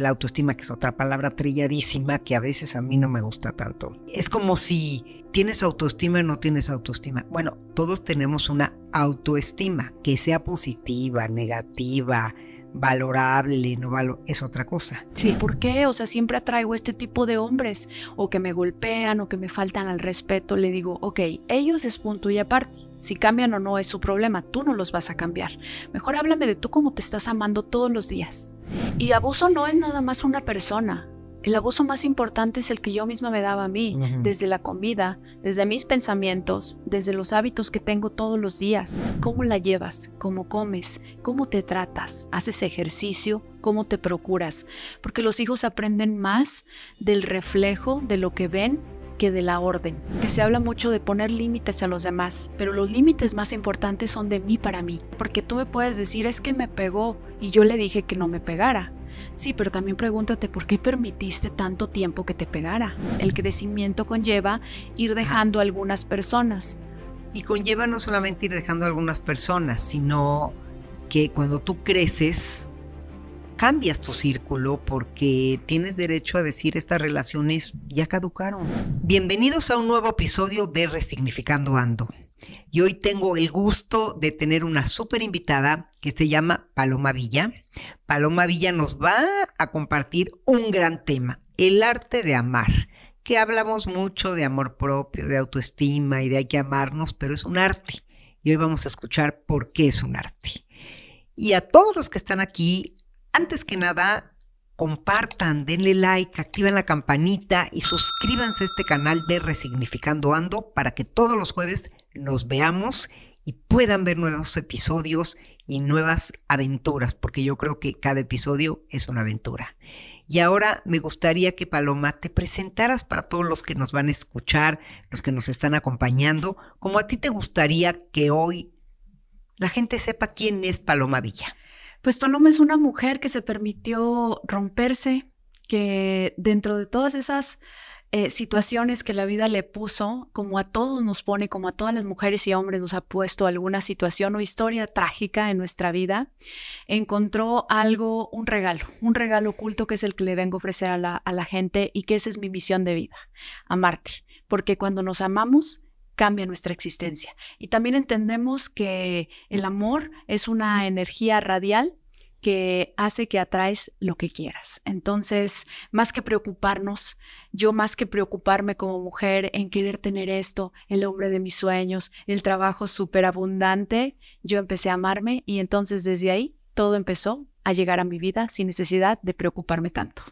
la autoestima, que es otra palabra trilladísima que a veces a mí no me gusta tanto. Es como si tienes autoestima o no tienes autoestima. Bueno, todos tenemos una autoestima, que sea positiva, negativa, valorable, no valo, es otra cosa. Sí, ¿por qué? O sea, siempre atraigo este tipo de hombres, o que me golpean, o que me faltan al respeto. Le digo, ok, ellos es punto y aparte. Si cambian o no es su problema, tú no los vas a cambiar. Mejor háblame de tú cómo te estás amando todos los días. Y abuso no es nada más una persona. El abuso más importante es el que yo misma me daba a mí, desde la comida, desde mis pensamientos, desde los hábitos que tengo todos los días. ¿Cómo la llevas? ¿Cómo comes? ¿Cómo te tratas? ¿Haces ejercicio? ¿Cómo te procuras? Porque los hijos aprenden más del reflejo de lo que ven que de la orden. Que se habla mucho de poner límites a los demás, pero los límites más importantes son de mí para mí. Porque tú me puedes decir es que me pegó y yo le dije que no me pegara Sí, pero también pregúntate por qué permitiste tanto tiempo que te pegara. El crecimiento conlleva ir dejando a algunas personas. Y conlleva no solamente ir dejando a algunas personas, sino que cuando tú creces, cambias tu círculo porque tienes derecho a decir estas relaciones ya caducaron. Bienvenidos a un nuevo episodio de Resignificando Ando. Y hoy tengo el gusto de tener una súper invitada que se llama Paloma Villa. Paloma Villa nos va a compartir un gran tema, el arte de amar, que hablamos mucho de amor propio, de autoestima y de hay que amarnos, pero es un arte. Y hoy vamos a escuchar por qué es un arte. Y a todos los que están aquí, antes que nada, compartan, denle like, activen la campanita y suscríbanse a este canal de Resignificando Ando para que todos los jueves nos veamos y puedan ver nuevos episodios y nuevas aventuras, porque yo creo que cada episodio es una aventura. Y ahora me gustaría que Paloma te presentaras para todos los que nos van a escuchar, los que nos están acompañando, como a ti te gustaría que hoy la gente sepa quién es Paloma Villa. Pues Paloma es una mujer que se permitió romperse, que dentro de todas esas eh, situaciones que la vida le puso, como a todos nos pone, como a todas las mujeres y hombres nos ha puesto alguna situación o historia trágica en nuestra vida, encontró algo, un regalo, un regalo oculto que es el que le vengo a ofrecer a la, a la gente y que esa es mi misión de vida, amarte, porque cuando nos amamos, cambia nuestra existencia. Y también entendemos que el amor es una energía radial que hace que atraes lo que quieras. Entonces, más que preocuparnos, yo más que preocuparme como mujer en querer tener esto, el hombre de mis sueños, el trabajo súper abundante, yo empecé a amarme y entonces desde ahí todo empezó a llegar a mi vida sin necesidad de preocuparme tanto.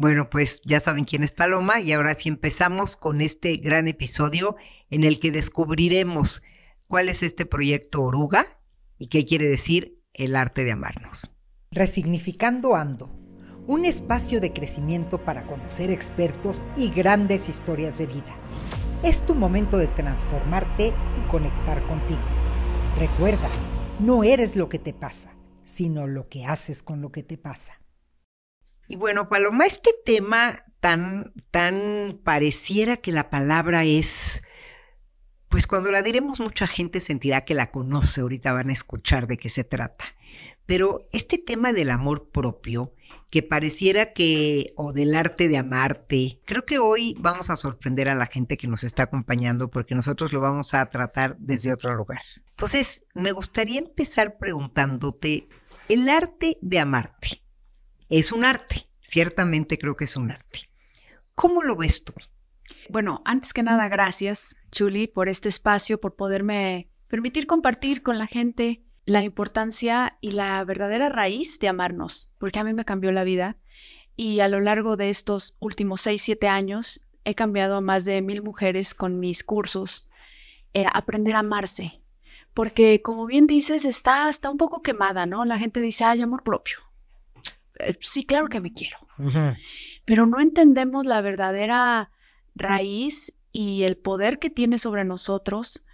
Bueno, pues ya saben quién es Paloma y ahora sí empezamos con este gran episodio en el que descubriremos cuál es este proyecto Oruga y qué quiere decir el arte de amarnos. Resignificando Ando, un espacio de crecimiento para conocer expertos y grandes historias de vida. Es tu momento de transformarte y conectar contigo. Recuerda, no eres lo que te pasa, sino lo que haces con lo que te pasa. Y bueno, Paloma, este tema tan, tan pareciera que la palabra es pues cuando la diremos mucha gente sentirá que la conoce, ahorita van a escuchar de qué se trata. Pero este tema del amor propio, que pareciera que, o del arte de amarte, creo que hoy vamos a sorprender a la gente que nos está acompañando porque nosotros lo vamos a tratar desde otro lugar. Entonces, me gustaría empezar preguntándote, el arte de amarte es un arte, ciertamente creo que es un arte. ¿Cómo lo ves tú? Bueno, antes que nada, gracias, Chuli, por este espacio, por poderme permitir compartir con la gente la importancia y la verdadera raíz de amarnos, porque a mí me cambió la vida y a lo largo de estos últimos seis, siete años he cambiado a más de mil mujeres con mis cursos, eh, aprender a amarse, porque como bien dices, está, está un poco quemada, ¿no? La gente dice, ay, amor propio. Eh, sí, claro que me quiero, pero no entendemos la verdadera raíz y el poder que tiene sobre nosotros,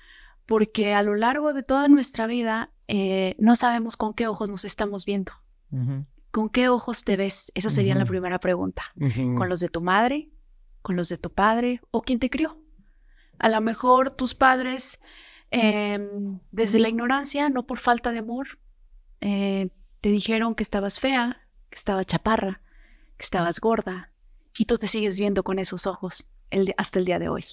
porque a lo largo de toda nuestra vida eh, no sabemos con qué ojos nos estamos viendo. ¿Con qué ojos te ves? Esa sería la primera pregunta. ¿Con los de tu madre? ¿Con los de tu padre? ¿O quién te crió? A lo mejor tus padres, em, desde la ignorancia, no por falta de amor, eh, te dijeron que estabas fea, que estaba chaparra, que estabas gorda y tú te sigues viendo con esos ojos hasta el día de hoy.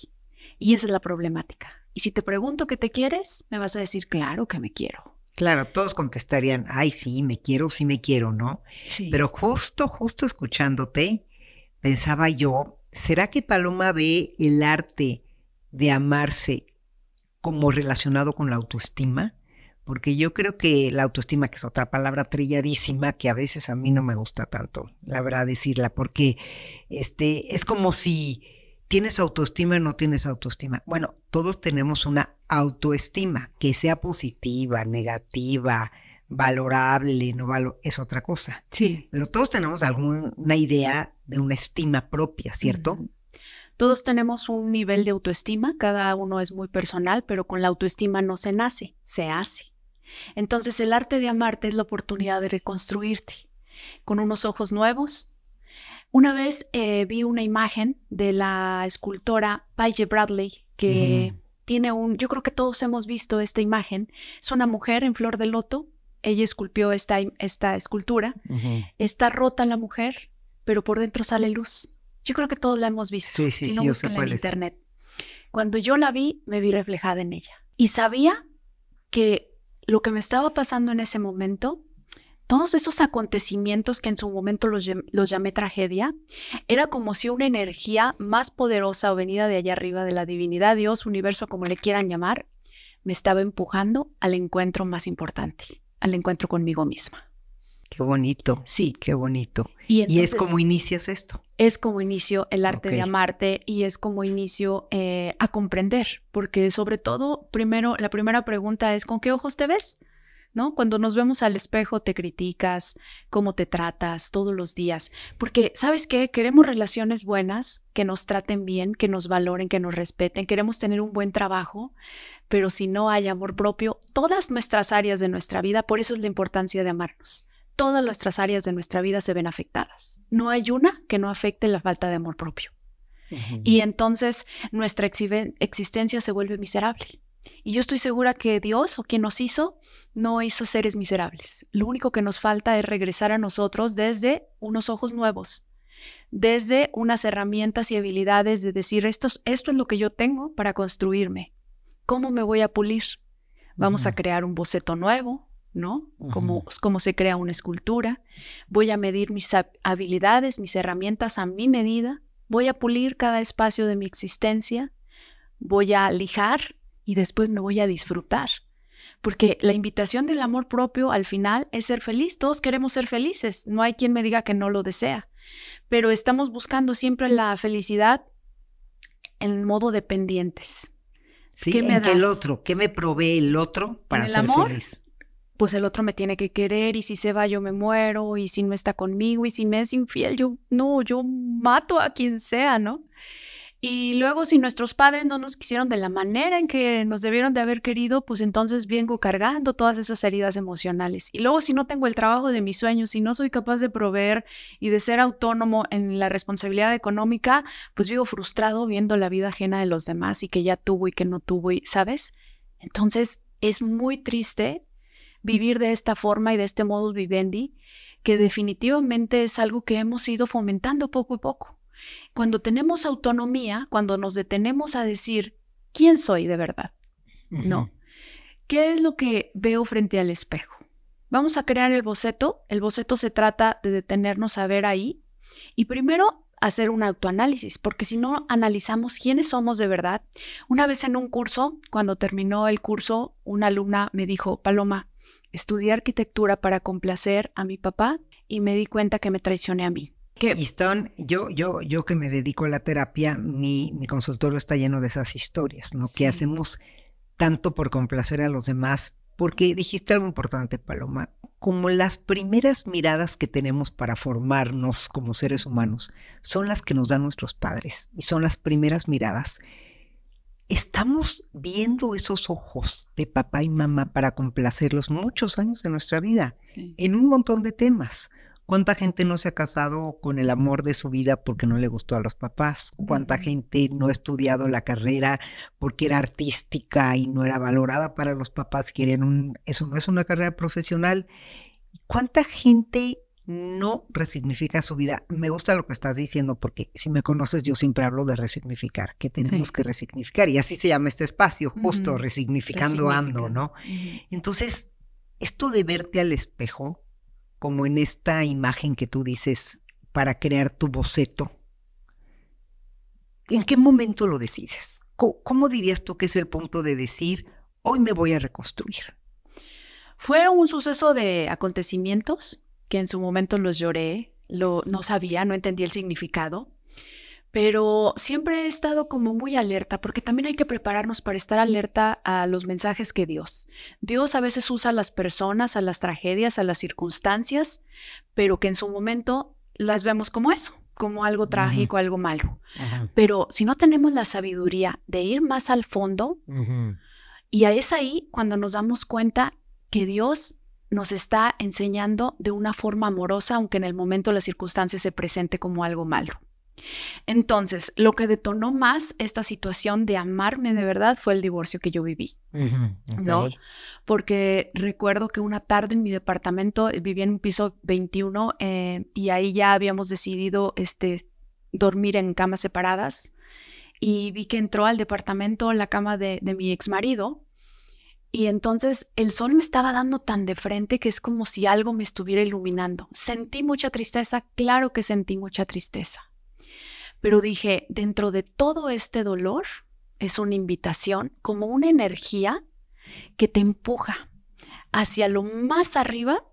Y esa es la problemática. Y si te pregunto qué te quieres, me vas a decir, claro que me quiero. Claro, todos contestarían, ay, sí, me quiero, sí me quiero, ¿no? Sí. Pero justo, justo escuchándote, pensaba yo, ¿será que Paloma ve el arte de amarse como relacionado con la autoestima? Porque yo creo que la autoestima, que es otra palabra trilladísima, que a veces a mí no me gusta tanto, la verdad decirla, porque este, es como si tienes autoestima o no tienes autoestima. Bueno, todos tenemos una autoestima, que sea positiva, negativa, valorable, no valo es otra cosa. Sí. Pero todos tenemos alguna idea de una estima propia, ¿cierto? Todos tenemos un nivel de autoestima, cada uno es muy personal, pero con la autoestima no se nace, se hace. Entonces el arte de amarte es la oportunidad de reconstruirte con unos ojos nuevos. Una vez eh, vi una imagen de la escultora Paige Bradley que tiene un, yo creo que todos hemos visto esta imagen, es una mujer en flor de loto, ella esculpió esta, esta escultura, está rota la mujer, pero por dentro sale luz. Yo creo que todos la hemos visto, sí, sí, si no sí, en internet. Cuando yo la vi, me vi reflejada en ella. Y sabía que lo que me estaba pasando en ese momento, todos esos acontecimientos que en su momento los, llamé tragedia, era como si una energía más poderosa o venida de allá arriba, de la divinidad, Dios, universo, como le quieran llamar, me estaba empujando al encuentro más importante, al encuentro conmigo misma. Qué bonito. Sí. Qué bonito. Y, es como inicias esto. Es como inicio el arte de amarte y es como inicio eh, a comprender, porque sobre todo, primero, la primera pregunta es, ¿con qué ojos te ves? ¿No? Cuando nos vemos al espejo te criticas, cómo te tratas todos los días, porque ¿sabes qué? Queremos relaciones buenas, que nos traten bien, que nos valoren, que nos respeten, queremos tener un buen trabajo, pero si no hay amor propio, todas nuestras áreas de nuestra vida, por eso es la importancia de amarnos todas nuestras áreas de nuestra vida se ven afectadas. No hay una que no afecte la falta de amor propio. Y entonces nuestra existencia se vuelve miserable. Y yo estoy segura que Dios o quien nos hizo no hizo seres miserables. Lo único que nos falta es regresar a nosotros desde unos ojos nuevos, desde unas herramientas y habilidades de decir esto, esto es lo que yo tengo para construirme. ¿Cómo me voy a pulir? Vamos a crear un boceto nuevo, ¿no? Como, se crea una escultura. Voy a medir mis habilidades, mis herramientas a mi medida. Voy a pulir cada espacio de mi existencia. Voy a lijar y después me voy a disfrutar. Porque la invitación del amor propio al final es ser feliz. Todos queremos ser felices. No hay quien me diga que no lo desea. Pero estamos buscando siempre la felicidad en modo dependientes. Sí, ¿Qué me el otro? ¿Qué me provee el otro para ser feliz? Pues el otro me tiene que querer y si se va yo me muero y si no está conmigo y si me es infiel, yo no, yo mato a quien sea, ¿no? Y luego si nuestros padres no nos quisieron de la manera en que nos debieron de haber querido, pues entonces vengo cargando todas esas heridas emocionales. Y luego si no tengo el trabajo de mis sueños, si no soy capaz de proveer y de ser autónomo en la responsabilidad económica, pues vivo frustrado viendo la vida ajena de los demás y que ya tuvo y que no tuvo, y ¿sabes? Entonces es muy triste vivir de esta forma y de este modus vivendi, que definitivamente es algo que hemos ido fomentando poco a poco. Cuando tenemos autonomía, cuando nos detenemos a decir, ¿quién soy de verdad? No. ¿Qué es lo que veo frente al espejo? Vamos a crear el boceto. El boceto se trata de detenernos a ver ahí y primero hacer un autoanálisis, porque si no analizamos quiénes somos de verdad. Una vez en un curso, cuando terminó el curso, una alumna me dijo, Paloma, estudié arquitectura para complacer a mi papá y me di cuenta que me traicioné a mí. Que... Y están, yo, yo, yo que me dedico a la terapia, mi, mi consultorio está lleno de esas historias, ¿no? Que hacemos tanto por complacer a los demás, porque dijiste algo importante, Paloma, como las primeras miradas que tenemos para formarnos como seres humanos son las que nos dan nuestros padres y son las primeras miradas estamos viendo esos ojos de papá y mamá para complacerlos muchos años de nuestra vida en un montón de temas. ¿Cuánta gente no se ha casado con el amor de su vida porque no le gustó a los papás? ¿Cuánta gente no ha estudiado la carrera porque era artística y no era valorada para los papás? Quieren un, eso no es una carrera profesional. ¿Cuánta gente no resignifica su vida. Me gusta lo que estás diciendo porque si me conoces yo siempre hablo de resignificar, que tenemos que resignificar y así se llama este espacio, justo resignificando ando, ¿no? Entonces, esto de verte al espejo, como en esta imagen que tú dices para crear tu boceto, ¿en qué momento lo decides? ¿Cómo, dirías tú que es el punto de decir, hoy me voy a reconstruir? Fue un suceso de acontecimientos que en su momento los lloré, lo, no sabía, no entendía el significado, pero siempre he estado como muy alerta, porque también hay que prepararnos para estar alerta a los mensajes que Dios. Dios a veces usa a las personas, a las tragedias, a las circunstancias, pero que en su momento las vemos como eso, como algo trágico, algo malo. Pero si no tenemos la sabiduría de ir más al fondo, y es ahí cuando nos damos cuenta que Dios nos está enseñando de una forma amorosa, aunque en el momento la circunstancia se presente como algo malo. Entonces, lo que detonó más esta situación de amarme de verdad fue el divorcio que yo viví, ¿no? Porque recuerdo que una tarde en mi departamento vivía en un piso 21 eh, y ahí ya habíamos decidido este, dormir en camas separadas y vi que entró al departamento la cama de, de mi ex marido y entonces el sol me estaba dando tan de frente que es como si algo me estuviera iluminando. Sentí mucha tristeza, claro que sentí mucha tristeza. Pero dije, dentro de todo este dolor es una invitación, como una energía que te empuja hacia lo más arriba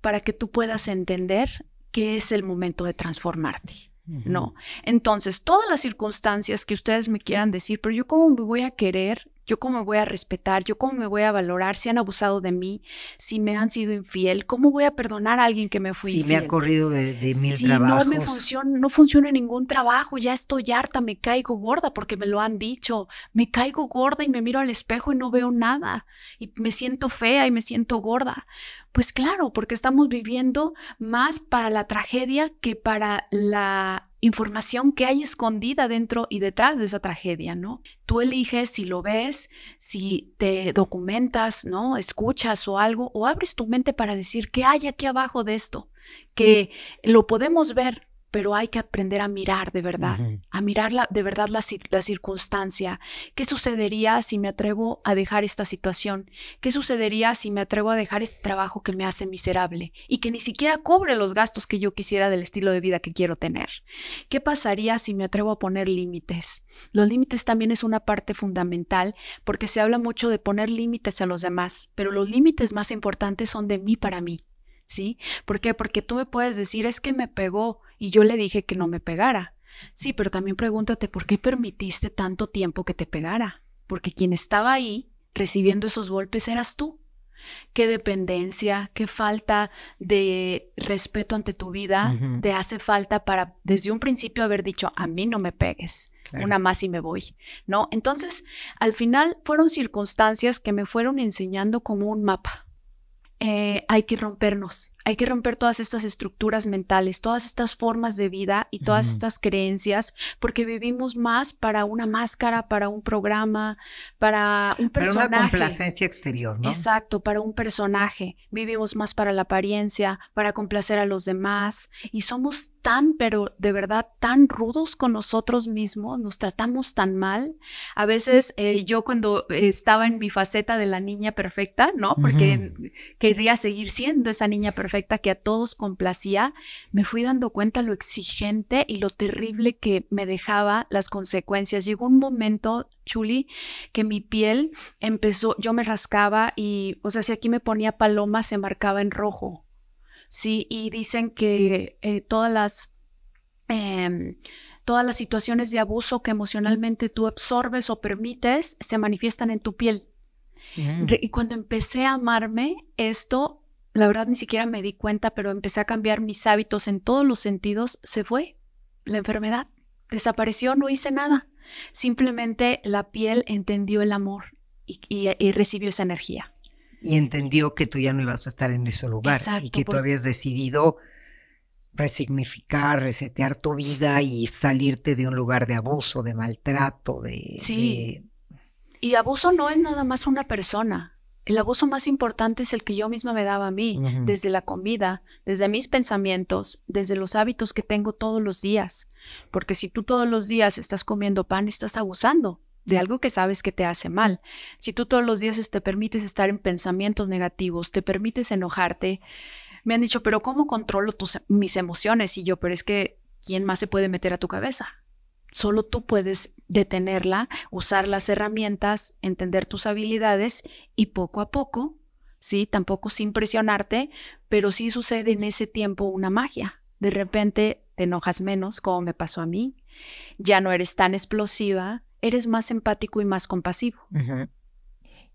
para que tú puedas entender que es el momento de transformarte. No. Entonces, todas las circunstancias que ustedes me quieran decir, pero yo cómo me voy a querer yo cómo me voy a respetar, yo cómo me voy a valorar si han abusado de mí, si me han sido infiel, cómo voy a perdonar a alguien que me fue infiel. Si me ha corrido de, mil si trabajos. no me funciona, no funciona ningún trabajo, ya estoy harta, me caigo gorda porque me lo han dicho, me caigo gorda y me miro al espejo y no veo nada y me siento fea y me siento gorda. Pues claro, porque estamos viviendo más para la tragedia que para la información que hay escondida dentro y detrás de esa tragedia, ¿no? Tú eliges si lo ves, si te documentas, ¿no? Escuchas o algo, o abres tu mente para decir qué hay aquí abajo de esto, que lo podemos ver, pero hay que aprender a mirar de verdad, a mirar de verdad la, la, circunstancia. ¿Qué sucedería si me atrevo a dejar esta situación? ¿Qué sucedería si me atrevo a dejar este trabajo que me hace miserable y que ni siquiera cubre los gastos que yo quisiera del estilo de vida que quiero tener? ¿Qué pasaría si me atrevo a poner límites? Los límites también es una parte fundamental porque se habla mucho de poner límites a los demás, pero los límites más importantes son de mí para mí. ¿Sí? ¿Por qué? Porque tú me puedes decir, es que me pegó y yo le dije que no me pegara. Sí, pero también pregúntate, ¿por qué permitiste tanto tiempo que te pegara? Porque quien estaba ahí recibiendo esos golpes eras tú. ¿Qué dependencia, qué falta de respeto ante tu vida te hace falta para desde un principio haber dicho, a mí no me pegues, una más y me voy? ¿No? Entonces, al final fueron circunstancias que me fueron enseñando como un mapa. Eh, hay que rompernos, hay que romper todas estas estructuras mentales, todas estas formas de vida y todas estas creencias, porque vivimos más para una máscara, para un programa, para un personaje. Para una complacencia exterior, ¿no? Exacto, para un personaje. Vivimos más para la apariencia, para complacer a los demás y somos tan, pero de verdad tan rudos con nosotros mismos, nos tratamos tan mal. A veces eh, yo cuando estaba en mi faceta de la niña perfecta, ¿no? Porque quería seguir siendo esa niña perfecta que a todos complacía, me fui dando cuenta lo exigente y lo terrible que me dejaba las consecuencias. Llegó un momento, Chuli, que mi piel empezó, yo me rascaba y, o sea, si aquí me ponía paloma, se marcaba en rojo. Sí, y dicen que eh, todas las... Em, todas las situaciones de abuso que emocionalmente tú absorbes o permites se manifiestan en tu piel. Y cuando empecé a amarme, esto, la verdad ni siquiera me di cuenta, pero empecé a cambiar mis hábitos en todos los sentidos, se fue la enfermedad, desapareció, no hice nada. Simplemente la piel entendió el amor y, recibió esa energía. Y entendió que tú ya no ibas a estar en ese lugar y que tú habías decidido resignificar, resetear tu vida y salirte de un lugar de abuso, de maltrato, de, sí. Y abuso no es nada más una persona. El abuso más importante es el que yo misma me daba a mí, desde la comida, desde mis pensamientos, desde los hábitos que tengo todos los días. Porque si tú todos los días estás comiendo pan, estás abusando de algo que sabes que te hace mal. Si tú todos los días te permites estar en pensamientos negativos, te permites enojarte, me han dicho, pero ¿cómo controlo tus, mis emociones? Y yo, pero es que, ¿quién más se puede meter a tu cabeza? Solo tú puedes detenerla, usar las herramientas, entender tus habilidades y poco a poco, sí, tampoco sin presionarte, pero sí sucede en ese tiempo una magia. De repente te enojas menos, como me pasó a mí, ya no eres tan explosiva, eres más empático y más compasivo.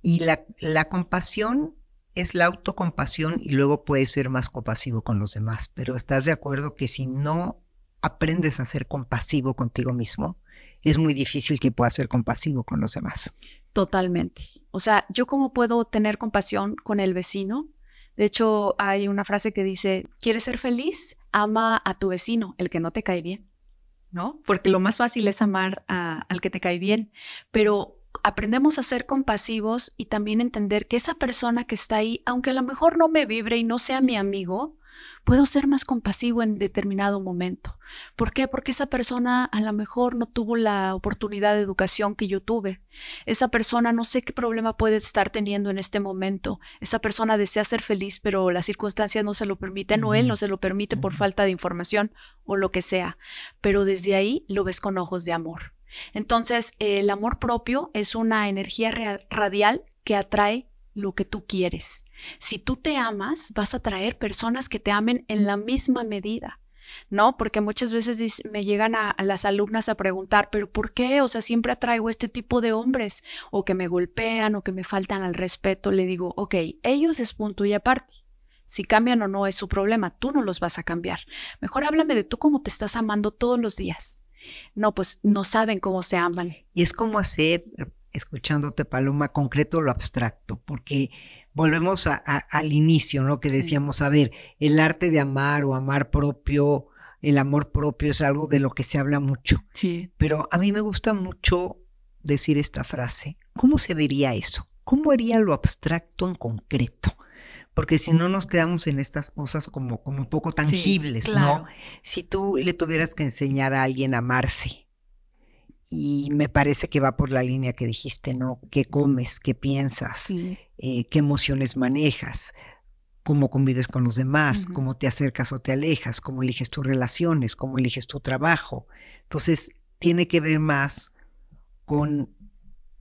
Y la, la compasión es la autocompasión y luego puedes ser más compasivo con los demás, pero estás de acuerdo que si no aprendes a ser compasivo contigo mismo, es muy difícil que puedas ser compasivo con los demás. Totalmente. O sea, yo cómo puedo tener compasión con el vecino. De hecho, hay una frase que dice, ¿quieres ser feliz? Ama a tu vecino, el que no te cae bien. ¿No? Porque lo más fácil es amar al que te cae bien, pero aprendemos a ser compasivos y también entender que esa persona que está ahí, aunque a lo mejor no me vibre y no sea mi amigo, puedo ser más compasivo en determinado momento. ¿Por qué? Porque esa persona a lo mejor no tuvo la oportunidad de educación que yo tuve. Esa persona no sé qué problema puede estar teniendo en este momento. Esa persona desea ser feliz, pero las circunstancias no se lo permiten o él no se lo permite por falta de información o lo que sea. Pero desde ahí lo ves con ojos de amor. Entonces, el amor propio es una energía radial que atrae lo que tú quieres. Si tú te amas, vas a atraer personas que te amen en la misma medida. ¿no? Porque muchas veces me llegan a, las alumnas a preguntar, pero ¿por qué? O sea, siempre atraigo este tipo de hombres, o que me golpean, o que me faltan al respeto. Le digo, ok, ellos es punto y aparte. Si cambian o no es su problema, tú no los vas a cambiar. Mejor háblame de tú cómo te estás amando todos los días. No, pues no saben cómo se aman. Y es como hacer escuchándote, Paloma, concreto lo abstracto, porque volvemos al inicio, ¿no? Que decíamos, a ver, el arte de amar o amar propio, el amor propio es algo de lo que se habla mucho. Sí. Pero a mí me gusta mucho decir esta frase. ¿Cómo se vería eso? ¿Cómo haría lo abstracto en concreto? Porque si no nos quedamos en estas cosas como, como poco tangibles, ¿no? Si tú le tuvieras que enseñar a alguien a amarse, y me parece que va por la línea que dijiste, ¿no? ¿Qué comes? ¿Qué piensas? Eh, ¿Qué emociones manejas? ¿Cómo convives con los demás? ¿Cómo te acercas o te alejas? ¿Cómo eliges tus relaciones? ¿Cómo eliges tu trabajo? Entonces, tiene que ver más con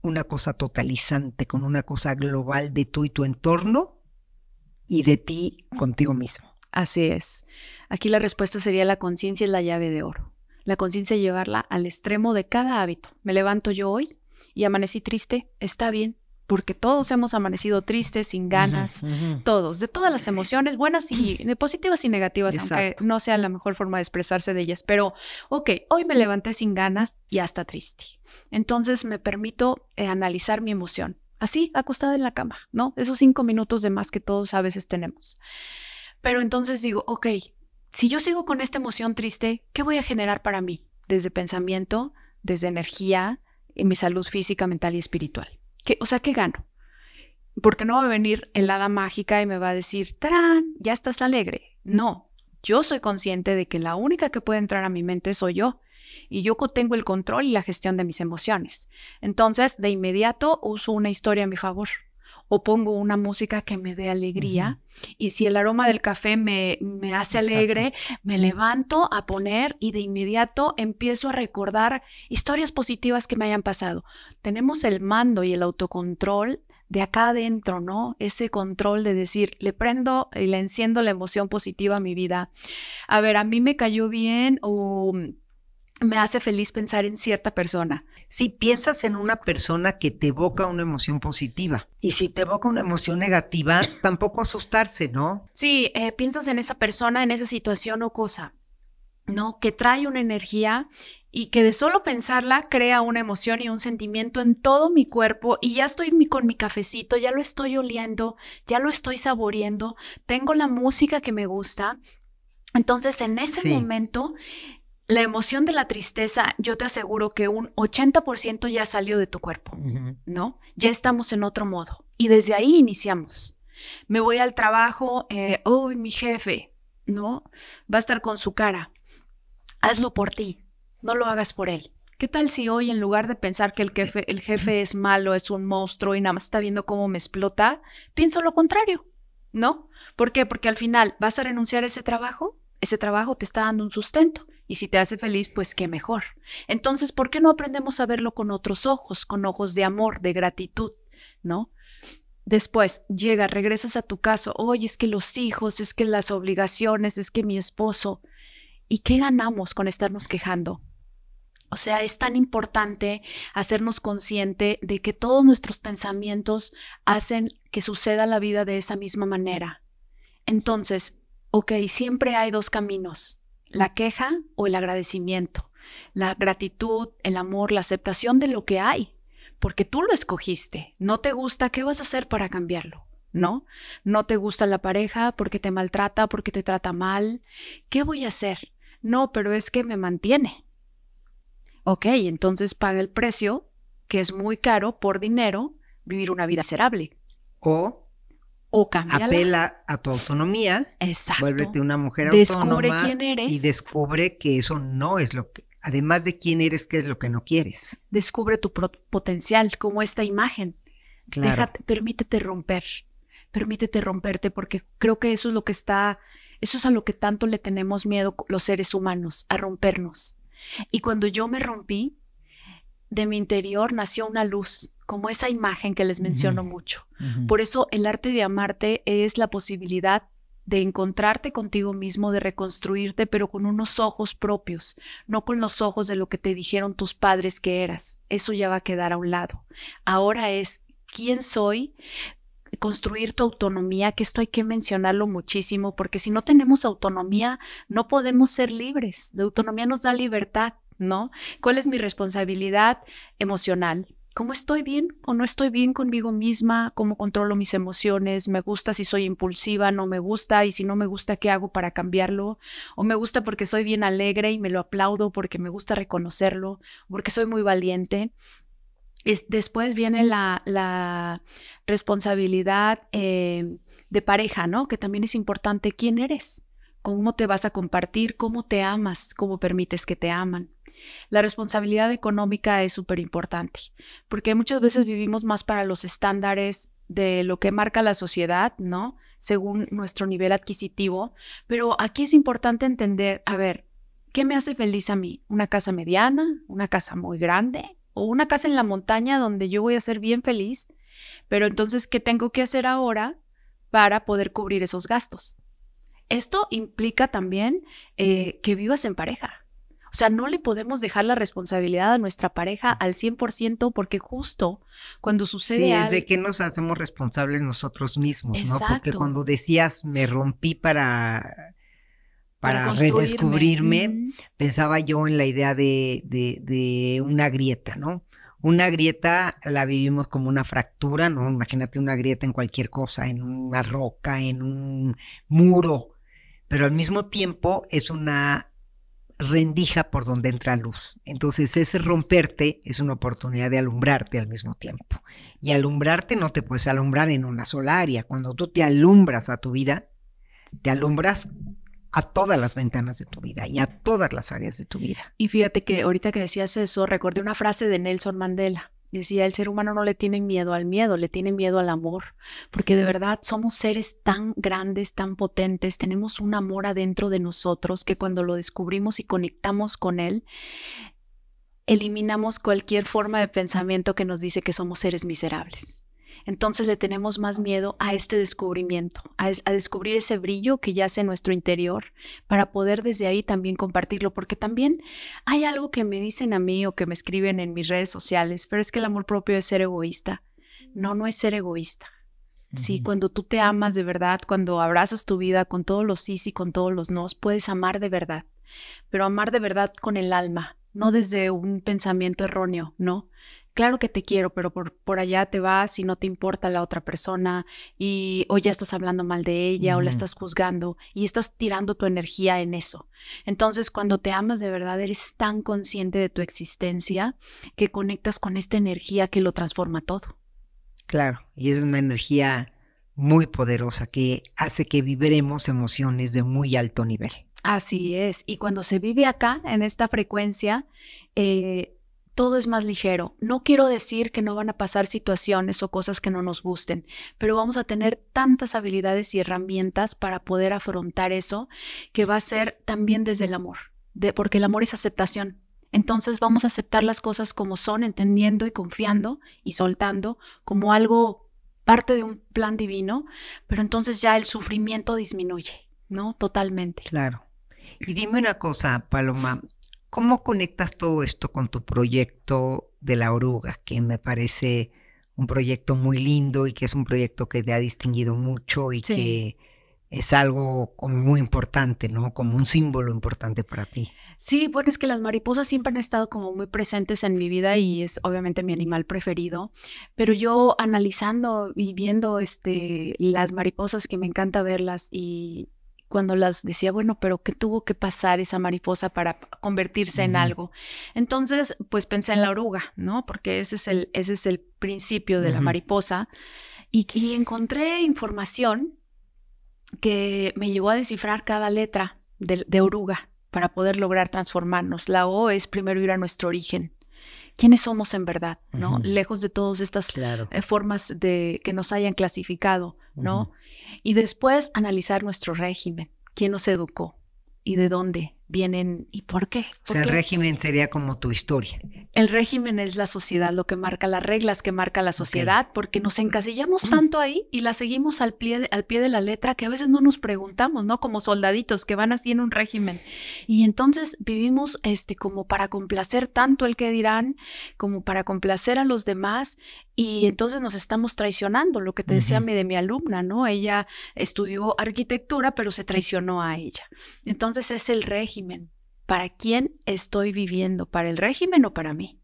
una cosa totalizante, con una cosa global de tú y tu entorno y de ti contigo mismo. Así es. Aquí la respuesta sería la conciencia es la llave de oro la conciencia llevarla al extremo de cada hábito. Me levanto yo hoy y amanecí triste, está bien, porque todos hemos amanecido tristes, sin ganas, todos, de todas las emociones, buenas y positivas y negativas, aunque no sea la mejor forma de expresarse de ellas, pero ok, hoy me levanté sin ganas y hasta triste. Entonces me permito eh, analizar mi emoción, así, acostada en la cama, ¿no? Esos cinco minutos de más que todos a veces tenemos. Pero entonces digo, ok, si yo sigo con esta emoción triste, ¿qué voy a generar para mí? Desde pensamiento, desde energía, en mi salud física, mental y espiritual. ¿Qué, o sea, ¿qué gano? Porque no va a venir el hada mágica y me va a decir, ¡tarán! Ya estás alegre. No, yo soy consciente de que la única que puede entrar a mi mente soy yo. Y yo tengo el control y la gestión de mis emociones. Entonces, de inmediato uso una historia a mi favor o pongo una música que me dé alegría. Y si el aroma del café me, me hace alegre, me levanto a poner y de inmediato empiezo a recordar historias positivas que me hayan pasado. Tenemos el mando y el autocontrol de acá adentro, ¿no? Ese control de decir, le prendo y le enciendo la emoción positiva a mi vida. A ver, a mí me cayó bien o me hace feliz pensar en cierta persona. Si piensas en una persona que te evoca una emoción positiva y si te evoca una emoción negativa, tampoco asustarse, ¿no? Sí, eh, piensas en esa persona, en esa situación o cosa, ¿no? Que trae una energía y que de solo pensarla crea una emoción y un sentimiento en todo mi cuerpo y ya estoy con mi cafecito, ya lo estoy oliendo, ya lo estoy saboreando, tengo la música que me gusta. Entonces, en ese momento la emoción de la tristeza, yo te aseguro que un 80% ya salió de tu cuerpo, ¿no? Ya estamos en otro modo. Y desde ahí iniciamos. Me voy al trabajo, eh, oh, mi jefe, ¿no? Va a estar con su cara. Hazlo por ti, no lo hagas por él. ¿Qué tal si hoy, en lugar de pensar que el jefe, el jefe es malo, es un monstruo y nada más está viendo cómo me explota, pienso lo contrario? ¿No? ¿Por qué? Porque al final vas a renunciar a ese trabajo, ese trabajo te está dando un sustento y si te hace feliz, pues qué mejor. Entonces, ¿por qué no aprendemos a verlo con otros ojos, con ojos de amor, de gratitud, ¿no? Después llega, regresas a tu casa, oye, es que los hijos, es que las obligaciones, es que mi esposo. ¿Y qué ganamos con estarnos quejando? O sea, es tan importante hacernos consciente de que todos nuestros pensamientos hacen que suceda la vida de esa misma manera. Entonces, ok, siempre hay dos caminos, la queja o el agradecimiento, la gratitud, el amor, la aceptación de lo que hay, porque tú lo escogiste. No te gusta, ¿qué vas a hacer para cambiarlo? ¿No? No te gusta la pareja porque te maltrata, porque te trata mal. ¿Qué voy a hacer? No, pero es que me mantiene. Ok, entonces paga el precio, que es muy caro por dinero, vivir una vida miserable. O, o apela a tu autonomía. Exacto. Vuélvete una mujer descubre quién eres. Y descubre que eso no es lo que, además de quién eres, qué es lo que no quieres. Descubre tu potencial, como esta imagen. Claro. permítete romper. Permítete romperte, porque creo que eso es lo que está, eso es a lo que tanto le tenemos miedo los seres humanos, a rompernos. Y cuando yo me rompí, de mi interior nació una luz, como esa imagen que les menciono mucho. Por eso el arte de amarte es la posibilidad de encontrarte contigo mismo, de reconstruirte, pero con unos ojos propios, no con los ojos de lo que te dijeron tus padres que eras. Eso ya va a quedar a un lado. Ahora es quién soy, construir tu autonomía, que esto hay que mencionarlo muchísimo, porque si no tenemos autonomía, no podemos ser libres. La autonomía nos da libertad, ¿no? ¿Cuál es mi responsabilidad emocional? ¿Cómo estoy bien o no estoy bien conmigo misma? ¿Cómo controlo mis emociones? ¿Me gusta si soy impulsiva? ¿No me gusta? Y si no me gusta, ¿qué hago para cambiarlo? ¿O me gusta porque soy bien alegre y me lo aplaudo porque me gusta reconocerlo? ¿Porque soy muy valiente? después viene la, responsabilidad eh, de pareja, ¿no? Que también es importante quién eres, cómo te vas a compartir, cómo te amas, cómo permites que te aman. La responsabilidad económica es súper importante, porque muchas veces vivimos más para los estándares de lo que marca la sociedad, ¿no? Según nuestro nivel adquisitivo, pero aquí es importante entender, a ver, ¿qué me hace feliz a mí? ¿Una casa mediana? ¿Una casa muy grande? o una casa en la montaña donde yo voy a ser bien feliz, pero entonces, ¿qué tengo que hacer ahora para poder cubrir esos gastos? Esto implica también eh, que vivas en pareja. O sea, no le podemos dejar la responsabilidad a nuestra pareja al 100% porque justo cuando sucede Sí, es de que nos hacemos responsables nosotros mismos, ¿no? Porque cuando decías me rompí para para, redescubrirme, pensaba yo en la idea de, de, una grieta, ¿no? Una grieta la vivimos como una fractura, ¿no? Imagínate una grieta en cualquier cosa, en una roca, en un muro, pero al mismo tiempo es una rendija por donde entra luz. Entonces ese romperte es una oportunidad de alumbrarte al mismo tiempo. Y alumbrarte no te puedes alumbrar en una sola área. Cuando tú te alumbras a tu vida, te alumbras a todas las ventanas de tu vida y a todas las áreas de tu vida. Y fíjate que ahorita que decías eso, recordé una frase de Nelson Mandela. Decía, el ser humano no le tiene miedo al miedo, le tiene miedo al amor, porque de verdad somos seres tan grandes, tan potentes, tenemos un amor adentro de nosotros que cuando lo descubrimos y conectamos con él, eliminamos cualquier forma de pensamiento que nos dice que somos seres miserables entonces le tenemos más miedo a este descubrimiento, a, descubrir ese brillo que yace en nuestro interior, para poder desde ahí también compartirlo, porque también hay algo que me dicen a mí o que me escriben en mis redes sociales, pero es que el amor propio es ser egoísta. No, no es ser egoísta. Sí, cuando tú te amas de verdad, cuando abrazas tu vida con todos los sí y con todos los nos, puedes amar de verdad, pero amar de verdad con el alma, no desde un pensamiento erróneo, ¿no? Claro que te quiero, pero por, por, allá te vas y no te importa la otra persona y o ya estás hablando mal de ella o la estás juzgando y estás tirando tu energía en eso. Entonces, cuando te amas de verdad, eres tan consciente de tu existencia que conectas con esta energía que lo transforma todo. Claro, y es una energía muy poderosa que hace que vibremos emociones de muy alto nivel. Así es, y cuando se vive acá, en esta frecuencia, eh, todo es más ligero. No quiero decir que no van a pasar situaciones o cosas que no nos gusten, pero vamos a tener tantas habilidades y herramientas para poder afrontar eso que va a ser también desde el amor, de, porque el amor es aceptación. Entonces vamos a aceptar las cosas como son, entendiendo y confiando y soltando como algo parte de un plan divino, pero entonces ya el sufrimiento disminuye, ¿no? Totalmente. Claro. Y dime una cosa, Paloma, ¿Cómo conectas todo esto con tu proyecto de la oruga, que me parece un proyecto muy lindo y que es un proyecto que te ha distinguido mucho y que es algo como muy importante, ¿no? Como un símbolo importante para ti. Sí, bueno, es que las mariposas siempre han estado como muy presentes en mi vida y es obviamente mi animal preferido, pero yo analizando y viendo este, las mariposas que me encanta verlas y, cuando las decía, bueno, pero ¿qué tuvo que pasar esa mariposa para convertirse en algo? Entonces, pues pensé en la oruga, ¿no? Porque ese es el, ese es el principio de la mariposa. Y, encontré información que me llevó a descifrar cada letra de, oruga para poder lograr transformarnos. La O es primero ir a nuestro origen. ¿Quiénes somos en verdad? ¿No? Lejos de todas estas eh, formas de que nos hayan clasificado, ¿no? Y después analizar nuestro régimen, quién nos educó y de dónde vienen y por qué. o sea, el régimen sería como tu historia. El régimen es la sociedad, lo que marca las reglas que marca la sociedad, porque nos encasillamos tanto ahí y la seguimos al pie, de, al pie de la letra que a veces no nos preguntamos, ¿no? Como soldaditos que van así en un régimen. Y entonces vivimos este, como para complacer tanto el que dirán, como para complacer a los demás, y entonces nos estamos traicionando, lo que te decía de mi alumna, ¿no? Ella estudió arquitectura, pero se traicionó a ella. Entonces es el régimen ¿Para quién estoy viviendo? ¿Para el régimen o para mí?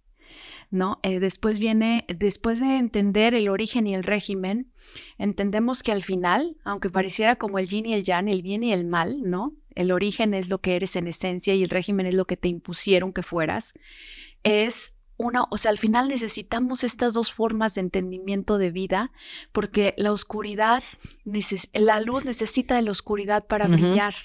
¿No? Eh, después viene, después de entender el origen y el régimen, entendemos que al final, aunque pareciera como el yin y el yang, el bien y el mal, ¿no? El origen es lo que eres en esencia y el régimen es lo que te impusieron que fueras, es o sea, al final necesitamos estas dos formas de entendimiento de vida porque la oscuridad, la luz necesita de la oscuridad para brillar.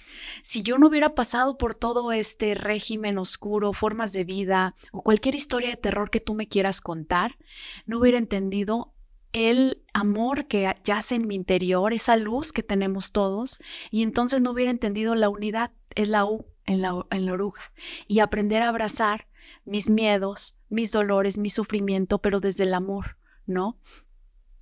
Si yo no hubiera pasado por todo este régimen oscuro, formas de vida o cualquier historia de terror que tú me quieras contar, no hubiera entendido el amor que yace en mi interior, esa luz que tenemos todos, y entonces no hubiera entendido la unidad, es la U en la, en la oruga, y aprender a abrazar mis miedos, mis dolores, mi sufrimiento, pero desde el amor, ¿no?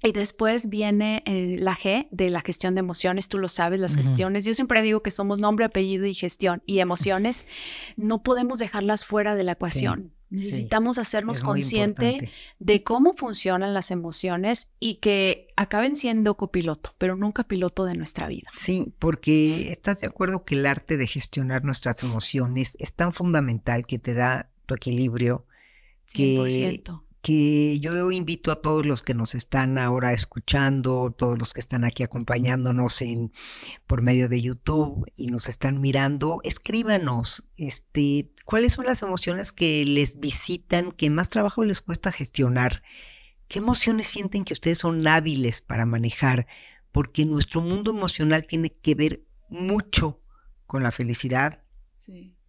Y después viene eh, la G de la gestión de emociones, tú lo sabes, las gestiones. Yo siempre digo que somos nombre, apellido y gestión. Y emociones no podemos dejarlas fuera de la ecuación. Necesitamos hacernos consciente de cómo funcionan las emociones y que acaben siendo copiloto, pero nunca piloto de nuestra vida. Sí, porque estás de acuerdo que el arte de gestionar nuestras emociones es tan fundamental que te da tu equilibrio, que, que yo invito a todos los que nos están ahora escuchando, todos los que están aquí acompañándonos en, por medio de YouTube y nos están mirando, escríbanos, este, cuáles son las emociones que les visitan, que más trabajo les cuesta gestionar, qué emociones sienten que ustedes son hábiles para manejar, porque nuestro mundo emocional tiene que ver mucho con la felicidad,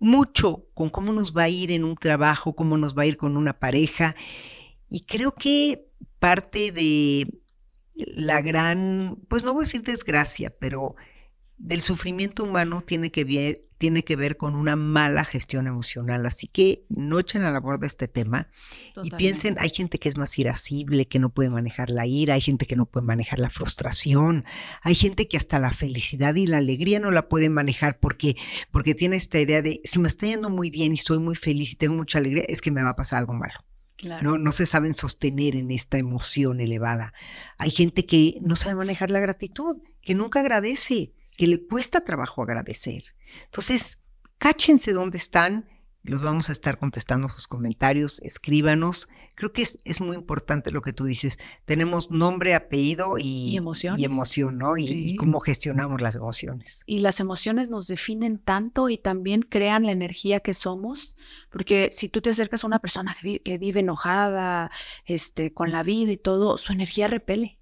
mucho con cómo nos va a ir en un trabajo, cómo nos va a ir con una pareja. Y creo que parte de la gran, pues no voy a decir desgracia, pero del sufrimiento humano tiene que ver, tiene que ver con una mala gestión emocional. Así que no echen a la borda este tema y piensen, hay gente que es más irascible, que no puede manejar la ira, hay gente que no puede manejar la frustración, hay gente que hasta la felicidad y la alegría no la puede manejar porque, porque tiene esta idea de, si me está yendo muy bien y estoy muy feliz y tengo mucha alegría, es que me va a pasar algo malo. No, no se saben sostener en esta emoción elevada. Hay gente que no sabe manejar la gratitud, que nunca agradece, que le cuesta trabajo agradecer. Entonces, cáchense dónde están, Los vamos a estar contestando sus comentarios, escríbanos. Creo que es, es muy importante lo que tú dices. Tenemos nombre, apellido y, emoción. Y emoción, ¿no? Y, cómo gestionamos las emociones. Y las emociones nos definen tanto y también crean la energía que somos, porque si tú te acercas a una persona que vive, enojada, este, con la vida y todo, su energía repele.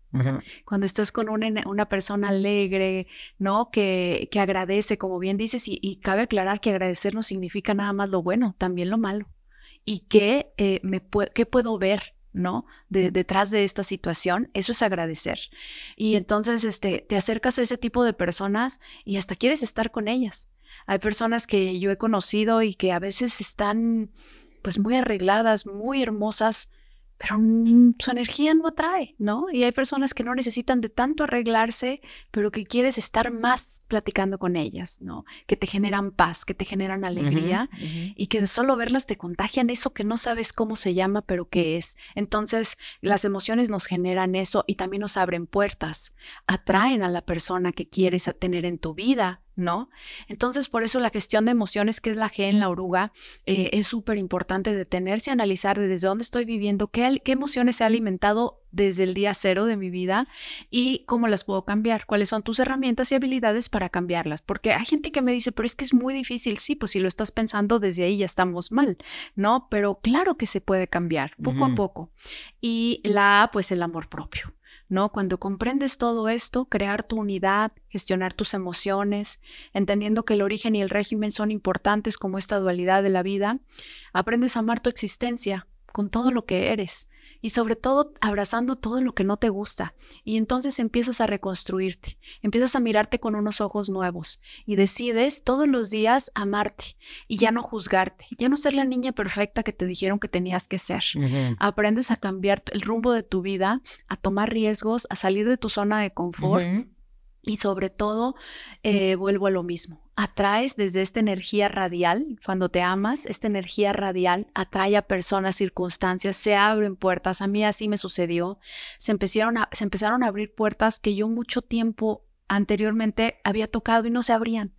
Cuando estás con una, persona alegre, ¿no? Que, que, agradece, como bien dices, y, cabe aclarar que agradecer no significa nada más lo bueno, también lo malo. Y qué, eh, me puedo ver, ¿no? detrás de esta situación, eso es agradecer. Y entonces, este, te acercas a ese tipo de personas y hasta quieres estar con ellas. Hay personas que yo he conocido y que a veces están, pues, muy arregladas, muy hermosas, pero su energía no atrae, ¿no? Y hay personas que no necesitan de tanto arreglarse, pero que quieres estar más platicando con ellas, ¿no? Que te generan paz, que te generan alegría y que solo verlas te contagian eso que no sabes cómo se llama, pero qué es. Entonces, las emociones nos generan eso y también nos abren puertas, atraen a la persona que quieres tener en tu vida ¿no? Entonces, por eso la gestión de emociones, que es la G en la oruga, eh, es súper importante detenerse y analizar desde dónde estoy viviendo, qué, qué emociones he alimentado desde el día cero de mi vida y cómo las puedo cambiar, cuáles son tus herramientas y habilidades para cambiarlas. Porque hay gente que me dice, pero es que es muy difícil. Sí, pues si lo estás pensando desde ahí ya estamos mal, ¿no? Pero claro que se puede cambiar, poco a poco. Y la A, pues el amor propio. ¿No? Cuando comprendes todo esto, crear tu unidad, gestionar tus emociones, entendiendo que el origen y el régimen son importantes como esta dualidad de la vida, aprendes a amar tu existencia con todo lo que eres, y sobre todo abrazando todo lo que no te gusta. Y entonces empiezas a reconstruirte, empiezas a mirarte con unos ojos nuevos y decides todos los días amarte y ya no juzgarte, ya no ser la niña perfecta que te dijeron que tenías que ser. Aprendes a cambiar el rumbo de tu vida, a tomar riesgos, a salir de tu zona de confort. Y sobre todo, eh, vuelvo a lo mismo. Atraes desde esta energía radial, cuando te amas, esta energía radial atrae a personas, circunstancias, se abren puertas. A mí así me sucedió. Se empezaron a, se empezaron a abrir puertas que yo mucho tiempo anteriormente había tocado y no se abrían.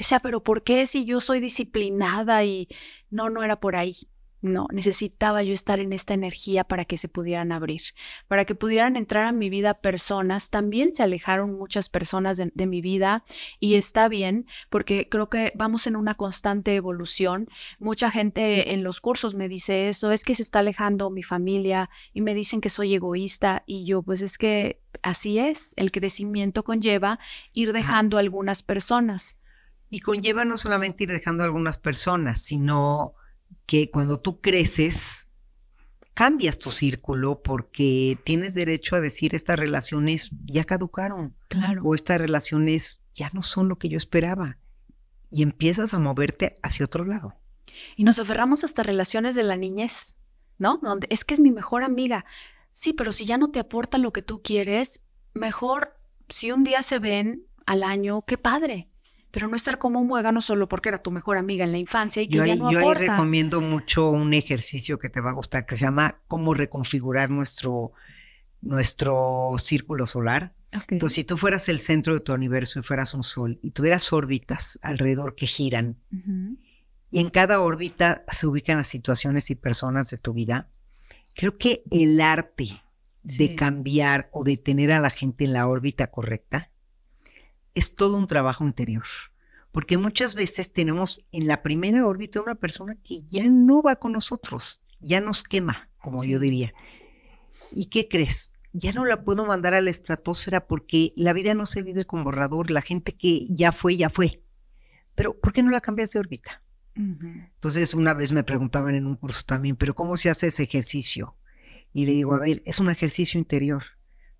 O sea, pero ¿por qué si yo soy disciplinada y no, no era por ahí? No, necesitaba yo estar en esta energía para que se pudieran abrir, para que pudieran entrar a mi vida personas. También se alejaron muchas personas de, mi vida y está bien porque creo que vamos en una constante evolución. Mucha gente en los cursos me dice eso, es que se está alejando mi familia y me dicen que soy egoísta y yo pues es que así es, el crecimiento conlleva ir dejando algunas personas. Y conlleva no solamente ir dejando algunas personas, sino que cuando tú creces, cambias tu círculo porque tienes derecho a decir estas relaciones ya caducaron. Claro. O estas relaciones ya no son lo que yo esperaba. Y empiezas a moverte hacia otro lado. Y nos aferramos hasta relaciones de la niñez, ¿no? Donde es que es mi mejor amiga. Sí, pero si ya no te aporta lo que tú quieres, mejor si un día se ven al año, qué padre pero no estar como un muégano solo porque era tu mejor amiga en la infancia y que yo ya no Yo ahí recomiendo mucho un ejercicio que te va a gustar que se llama cómo reconfigurar nuestro, nuestro círculo solar. Entonces, si tú fueras el centro de tu universo y fueras un sol y tuvieras órbitas alrededor que giran, y en cada órbita se ubican las situaciones y personas de tu vida, creo que el arte de cambiar o de tener a la gente en la órbita correcta es todo un trabajo interior. Porque muchas veces tenemos en la primera órbita una persona que ya no va con nosotros, ya nos quema, como yo diría. ¿Y qué crees? Ya no la puedo mandar a la estratosfera porque la vida no se vive con borrador, la gente que ya fue, ya fue. Pero ¿por qué no la cambias de órbita? Entonces una vez me preguntaban en un curso también, pero ¿cómo se hace ese ejercicio? Y le digo, a ver, es un ejercicio interior.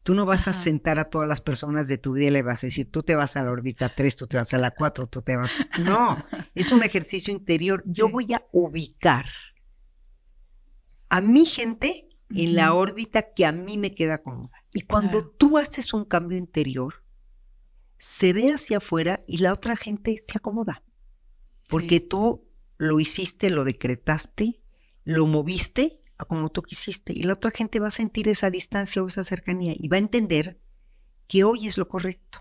Tú no vas a sentar a todas las personas de tu vida y le vas a decir, tú te vas a la órbita 3, tú te vas a la 4, tú te vas. No, es un ejercicio interior. Yo voy a ubicar a mi gente en la órbita que a mí me queda cómoda. Y cuando tú haces un cambio interior, se ve hacia afuera y la otra gente se acomoda. Porque tú lo hiciste, lo decretaste, lo moviste a como tú quisiste. Y la otra gente va a sentir esa distancia o esa cercanía y va a entender que hoy es lo correcto.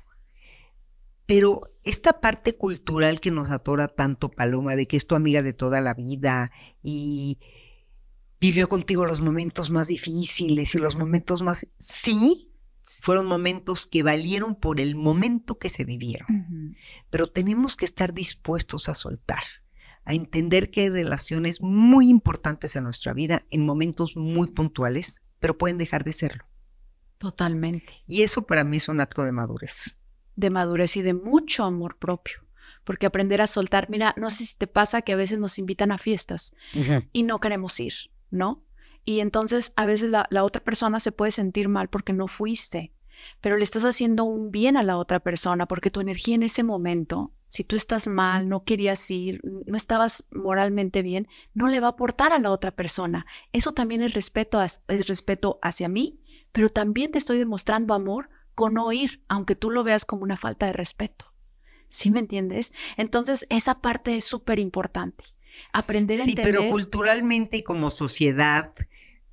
Pero esta parte cultural que nos atora tanto, Paloma, de que es tu amiga de toda la vida y vivió contigo los momentos más difíciles y los momentos más... Sí, fueron momentos que valieron por el momento que se vivieron. Pero tenemos que estar dispuestos a soltar, a entender que hay relaciones muy importantes en nuestra vida en momentos muy puntuales, pero pueden dejar de serlo. Totalmente. Y eso para mí es un acto de madurez. De madurez y de mucho amor propio. Porque aprender a soltar, mira, no sé si te pasa que a veces nos invitan a fiestas y no queremos ir, ¿no? Y entonces a veces la, la, otra persona se puede sentir mal porque no fuiste, pero le estás haciendo un bien a la otra persona porque tu energía en ese momento, si tú estás mal, no querías ir, no estabas moralmente bien, no le va a aportar a la otra persona. Eso también es respeto, es respeto hacia mí pero también te estoy demostrando amor con oír, aunque tú lo veas como una falta de respeto. ¿Sí me entiendes? Entonces, esa parte es súper importante. Aprender a sí, pero culturalmente y como sociedad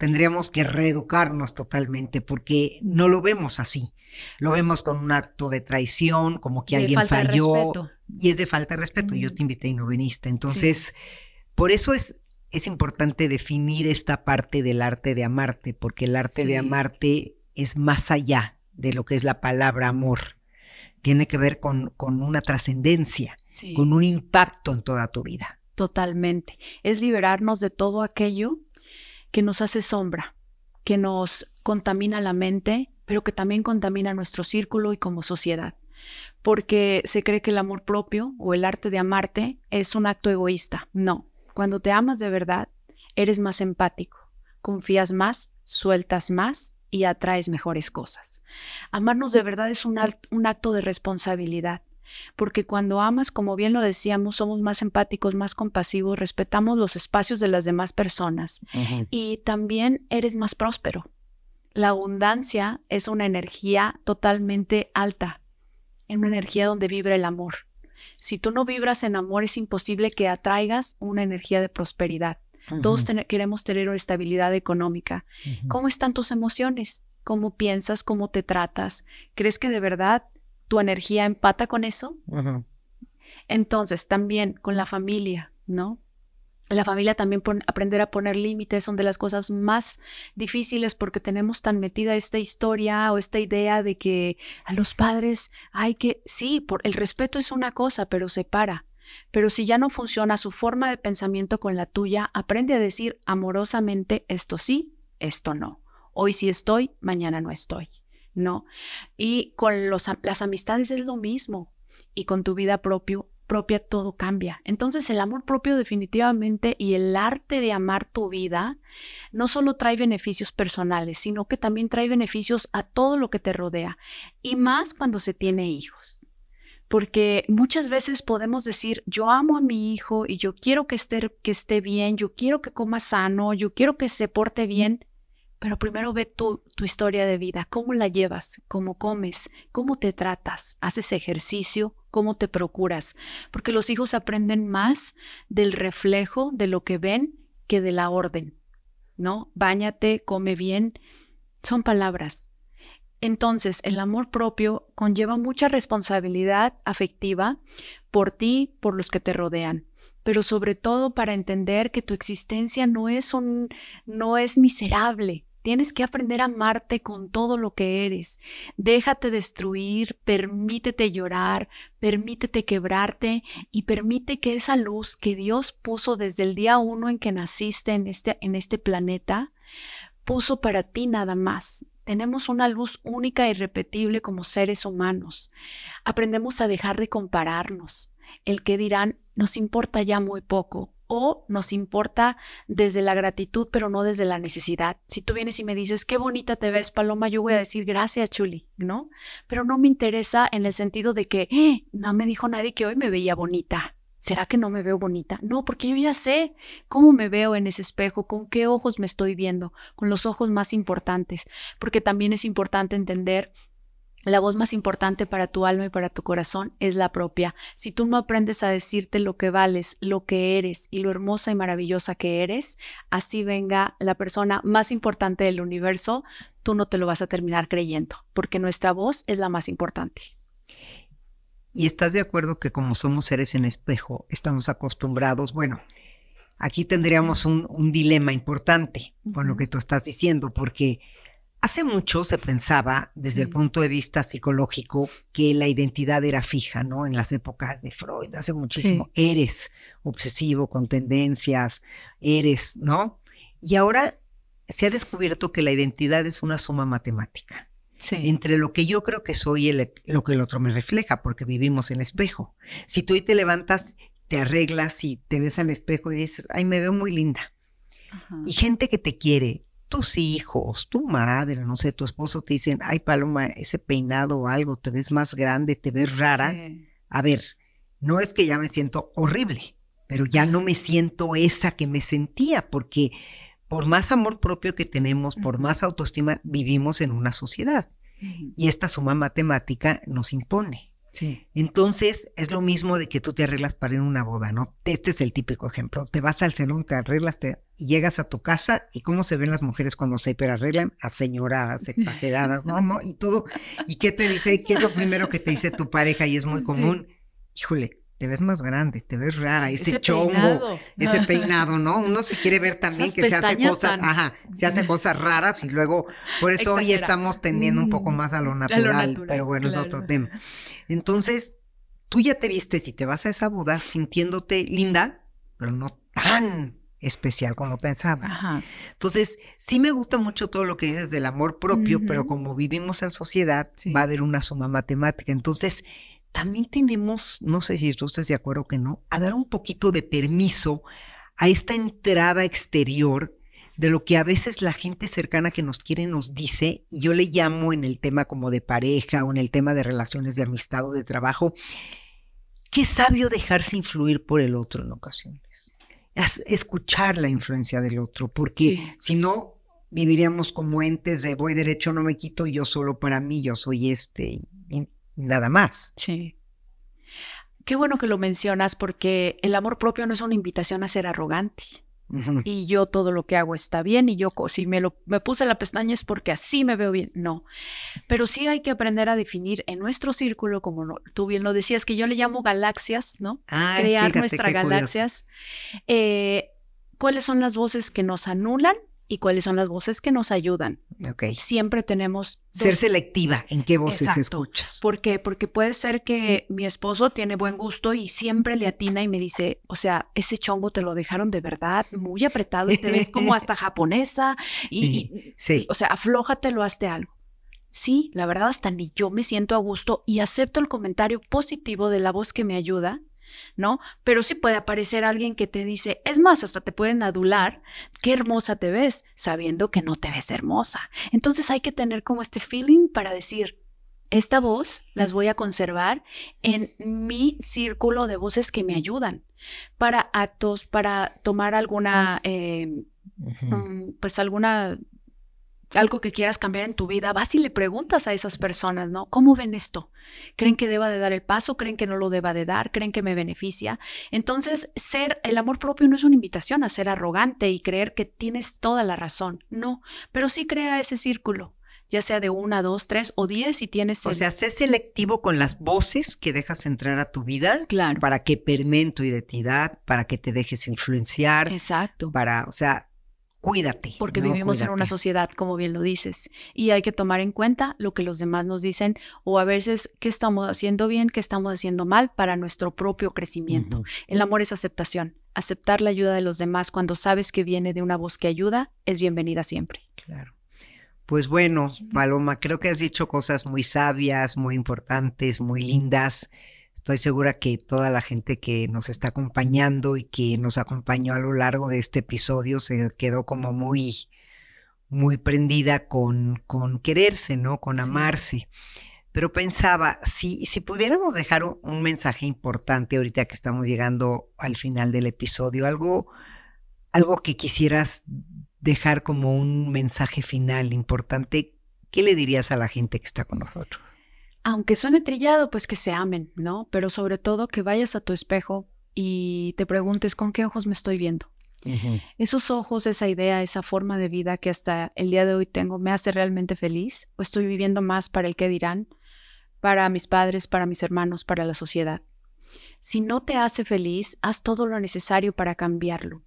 tendríamos que reeducarnos totalmente porque no lo vemos así. Lo vemos con un acto de traición, como que alguien falló. y es de falta de respeto. Yo te invité y no viniste. Entonces, por eso es es importante definir esta parte del arte de amarte, porque el arte de amarte es más allá de lo que es la palabra amor. Tiene que ver con, con una trascendencia, con un impacto en toda tu vida. Totalmente. Es liberarnos de todo aquello que nos hace sombra, que nos contamina la mente, pero que también contamina nuestro círculo y como sociedad. Porque se cree que el amor propio o el arte de amarte es un acto egoísta. No, cuando te amas de verdad, eres más empático, confías más, sueltas más y atraes mejores cosas. Amarnos de verdad es un, acto de responsabilidad, porque cuando amas, como bien lo decíamos, somos más empáticos, más compasivos, respetamos los espacios de las demás personas y también eres más próspero. La abundancia es una energía totalmente alta, en una energía donde vibra el amor. Si tú no vibras en amor, es imposible que atraigas una energía de prosperidad. Todos queremos tener una estabilidad económica. ¿Cómo están tus emociones? ¿Cómo piensas? ¿Cómo te tratas? ¿Crees que de verdad tu energía empata con eso? Entonces, también con la familia, ¿no? la familia también aprender a poner límites son de las cosas más difíciles porque tenemos tan metida esta historia o esta idea de que a los padres hay que, sí, por, el respeto es una cosa, pero separa. Pero si ya no funciona su forma de pensamiento con la tuya, aprende a decir amorosamente esto sí, esto no. Hoy sí estoy, mañana no estoy. ¿No? Y con los, las amistades es lo mismo. Y con tu vida propio propia todo cambia. Entonces el amor propio definitivamente y el arte de amar tu vida no solo trae beneficios personales, sino que también trae beneficios a todo lo que te rodea y más cuando se tiene hijos. Porque muchas veces podemos decir, yo amo a mi hijo y yo quiero que esté, que esté bien, yo quiero que coma sano, yo quiero que se porte bien, pero primero ve tu, tu historia de vida, cómo la llevas, cómo comes, cómo te tratas, haces ejercicio, cómo te procuras, porque los hijos aprenden más del reflejo de lo que ven que de la orden, ¿no? Báñate, come bien, son palabras. Entonces, el amor propio conlleva mucha responsabilidad afectiva por ti, por los que te rodean pero sobre todo para entender que tu existencia no es un no es miserable, Tienes que aprender a amarte con todo lo que eres. Déjate destruir, permítete llorar, permítete quebrarte y permite que esa luz que Dios puso desde el día uno en que naciste en este, en este planeta, puso para ti nada más. Tenemos una luz única e irrepetible como seres humanos. Aprendemos a dejar de compararnos. El que dirán nos importa ya muy poco o nos importa desde la gratitud, pero no desde la necesidad. Si tú vienes y me dices, qué bonita te ves, Paloma, yo voy a decir, gracias, Chuli, ¿no? Pero no me interesa en el sentido de que, eh, no me dijo nadie que hoy me veía bonita. ¿Será que no me veo bonita? No, porque yo ya sé cómo me veo en ese espejo, con qué ojos me estoy viendo, con los ojos más importantes, porque también es importante entender la voz más importante para tu alma y para tu corazón es la propia. Si tú no aprendes a decirte lo que vales, lo que eres y lo hermosa y maravillosa que eres, así venga la persona más importante del universo, tú no te lo vas a terminar creyendo, porque nuestra voz es la más importante. Y estás de acuerdo que como somos seres en espejo, estamos acostumbrados, bueno, aquí tendríamos un, dilema importante con lo que tú estás diciendo, porque hace mucho se pensaba desde el punto de vista psicológico que la identidad era fija, ¿no? En las épocas de Freud, hace muchísimo, eres obsesivo con tendencias, eres, ¿no? Y ahora se ha descubierto que la identidad es una suma matemática. Entre lo que yo creo que soy y lo que el otro me refleja, porque vivimos en espejo. Si tú hoy te levantas te arreglas y te ves al espejo y dices, ay, me veo muy linda. Y gente que te quiere, tus hijos, tu madre, no sé, tu esposo te dicen, ay, Paloma, ese peinado o algo, te ves más grande, te ves rara. A ver, no es que ya me siento horrible, pero ya no me siento esa que me sentía, porque por más amor propio que tenemos, por más autoestima, vivimos en una sociedad. Y esta suma matemática nos impone. Entonces, es lo mismo de que tú te arreglas para ir a una boda, ¿no? Este es el típico ejemplo. Te vas al salón, te arreglas y llegas a tu casa y cómo se ven las mujeres cuando se hiperarreglan, a señoradas, exageradas, ¿no? ¿no? Y todo. ¿Y qué te dice? ¿Qué es lo primero que te dice tu pareja? Y es muy común. Híjole, te ves más grande, te ves rara, ese, chongo, ese peinado, ¿no? Uno se quiere ver también que se hace cosas, ajá, se hace cosas raras y luego, por eso hoy estamos tendiendo un poco mm, más a lo natural, pero bueno, es otro tema. Entonces, tú ya te viste si te vas a esa boda sintiéndote linda, pero no tan especial como pensabas. Entonces, sí me gusta mucho todo lo que dices del amor propio, pero como vivimos en sociedad, va a haber una suma matemática. Entonces, también tenemos, no sé si tú estás de acuerdo que no, a dar un poquito de permiso a esta entrada exterior de lo que a veces la gente cercana que nos quiere nos dice, y yo le llamo en el tema como de pareja o en el tema de relaciones de amistad o de trabajo, qué sabio dejarse influir por el otro en ocasiones. escuchar la influencia del otro, porque si no, viviríamos como entes de voy derecho, no me quito, yo solo para mí, yo soy este nada más. Sí. Qué bueno que lo mencionas porque el amor propio no es una invitación a ser arrogante. Y yo todo lo que hago está bien y yo si me lo me puse la pestaña es porque así me veo bien. No. Pero sí hay que aprender a definir en nuestro círculo, como tú bien lo decías, que yo le llamo galaxias, ¿no? Crear nuestras galaxias. Eh, ¿Cuáles son las voces que nos anulan y cuáles son las voces que nos ayudan. Okay. Siempre tenemos... Ser selectiva en qué voces escuchas. ¿Por qué? Porque puede ser que mi esposo tiene buen gusto y siempre le atina y me dice, o sea, ese chongo te lo dejaron de verdad muy apretado y te ves como hasta japonesa y, sí. o sea, aflójatelo, hazte algo. Sí, la verdad hasta ni yo me siento a gusto y acepto el comentario positivo de la voz que me ayuda ¿no? Pero sí puede aparecer alguien que te dice, es más, hasta te pueden adular, qué hermosa te ves, sabiendo que no te ves hermosa. Entonces hay que tener como este feeling para decir, esta voz las voy a conservar en mi círculo de voces que me ayudan para actos, para tomar alguna, eh, mm, pues alguna algo que quieras cambiar en tu vida, vas y le preguntas a esas personas, ¿no? ¿Cómo ven esto? ¿Creen que deba de dar el paso? ¿Creen que no lo deba de dar? ¿Creen que me beneficia? Entonces, ser el amor propio no es una invitación a ser arrogante y creer que tienes toda la razón, no, pero sí crea ese círculo ya sea de una, dos, tres o diez si tienes... O sea, sé selectivo con las voces que dejas entrar a tu vida. Claro. Para que permeen tu identidad, para que te dejes influenciar. Exacto. Para, o sea, cuídate. Porque vivimos en una sociedad, como bien lo dices, y hay que tomar en cuenta lo que los demás nos dicen o a veces qué estamos haciendo bien, qué estamos haciendo mal para nuestro propio crecimiento. El amor es aceptación. Aceptar la ayuda de los demás cuando sabes que viene de una voz que ayuda es bienvenida siempre. Claro. Pues bueno, Paloma, creo que has dicho cosas muy sabias, muy importantes, muy lindas. Estoy segura que toda la gente que nos está acompañando y que nos acompañó a lo largo de este episodio se quedó como muy, muy prendida con, con quererse, ¿no? Con amarse. Pero pensaba, si, si pudiéramos dejar un, mensaje importante ahorita que estamos llegando al final del episodio, algo, algo que quisieras dejar como un mensaje final importante, ¿qué le dirías a la gente que está con nosotros? Aunque suene trillado, pues que se amen, ¿no? Pero sobre todo que vayas a tu espejo y te preguntes con qué ojos me estoy viendo. Esos ojos, esa idea, esa forma de vida que hasta el día de hoy tengo, ¿me hace realmente feliz? ¿O estoy viviendo más para el que dirán? para mis padres, para mis hermanos, para la sociedad. Si no te hace feliz, haz todo lo necesario para cambiarlo.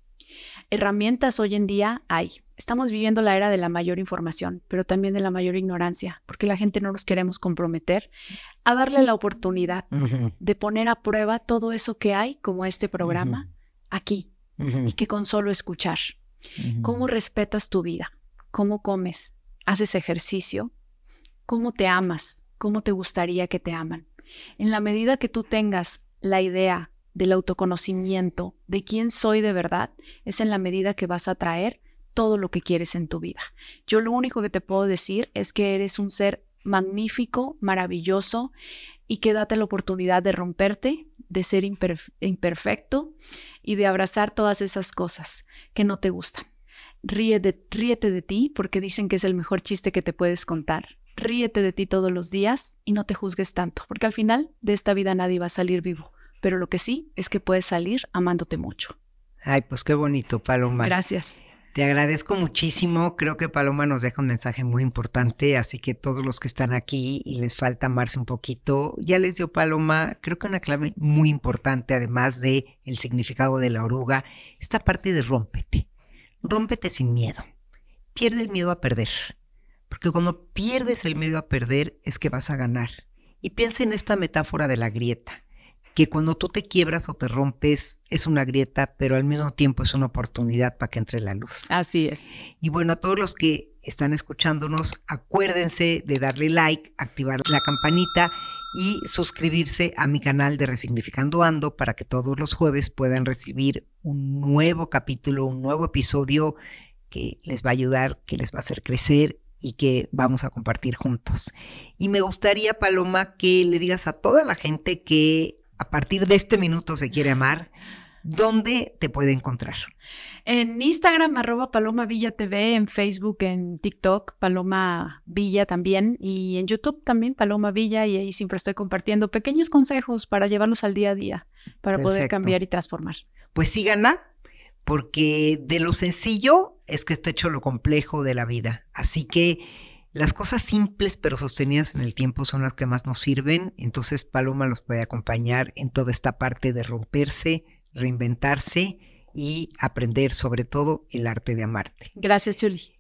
Herramientas hoy en día hay. Estamos viviendo la era de la mayor información, pero también de la mayor ignorancia, porque la gente no nos queremos comprometer a darle la oportunidad de poner a prueba todo eso que hay, como este programa, aquí, y que con solo escuchar. ¿Cómo respetas tu vida? ¿Cómo comes? ¿Haces ejercicio? ¿Cómo te amas? ¿Cómo te gustaría que te aman? En la medida que tú tengas la idea del autoconocimiento, de quién soy de verdad, es en la medida que vas a traer todo lo que quieres en tu vida. Yo lo único que te puedo decir es que eres un ser magnífico, maravilloso y que date la oportunidad de romperte, de ser imperfecto y de abrazar todas esas cosas que no te gustan. Ríete, ríete de ti porque dicen que es el mejor chiste que te puedes contar. Ríete de ti todos los días y no te juzgues tanto, porque al final de esta vida nadie va a salir vivo pero lo que sí es que puedes salir amándote mucho. Ay, pues qué bonito, Paloma. Gracias. Te agradezco muchísimo. Creo que Paloma nos deja un mensaje muy importante, así que todos los que están aquí y les falta amarse un poquito, ya les dio Paloma, creo que una clave muy importante, además de el significado de la oruga, esta parte de rómpete. Rómpete sin miedo. Pierde el miedo a perder. Porque cuando pierdes el miedo a perder es que vas a ganar. Y piensa en esta metáfora de la grieta que cuando tú te quiebras o te rompes es una grieta, pero al mismo tiempo es una oportunidad para que entre la luz. Así es. Y bueno, a todos los que están escuchándonos, acuérdense de darle like, activar la campanita y suscribirse a mi canal de Resignificando Ando para que todos los jueves puedan recibir un nuevo capítulo, un nuevo episodio que les va a ayudar, que les va a hacer crecer y que vamos a compartir juntos. Y me gustaría, Paloma, que le digas a toda la gente que a partir de este minuto se quiere amar, ¿dónde te puede encontrar? En Instagram, arroba Paloma Villa TV, en Facebook, en TikTok, Paloma Villa también, y en YouTube también, Paloma Villa, y ahí siempre estoy compartiendo pequeños consejos para llevarlos al día a día, para poder cambiar y transformar. Pues síganla, porque de lo sencillo es que está hecho lo complejo de la vida. Así que las cosas simples pero sostenidas en el tiempo son las que más nos sirven, entonces Paloma los puede acompañar en toda esta parte de romperse, reinventarse y aprender sobre todo el arte de amarte. Gracias, Julie.